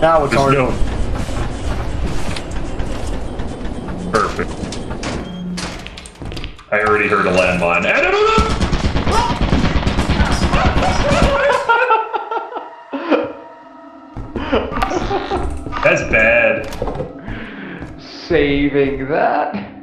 Now it's Just hard. go. Perfect. I already heard a landmine. That's bad. Saving that.